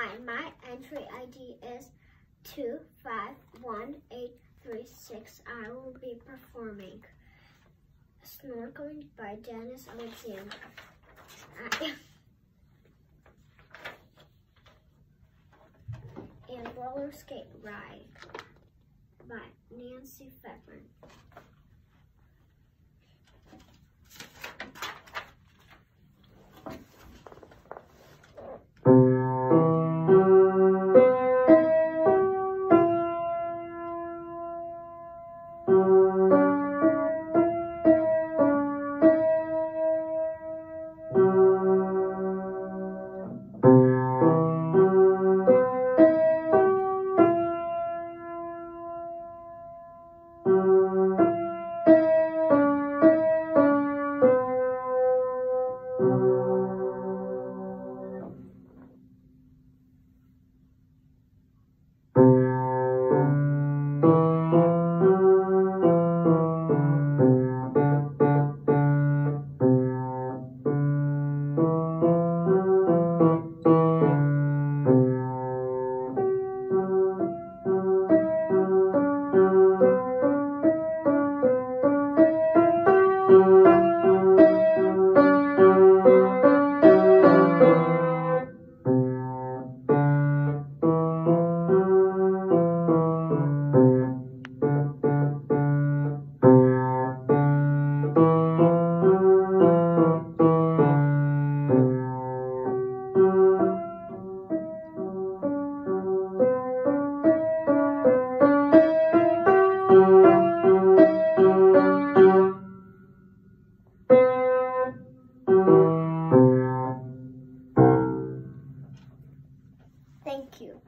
Hi, my entry ID is 251836. I will be performing Snorkeling by Dennis Alexander. I- and Roller Skate Ride by Nancy Faber. Thank you.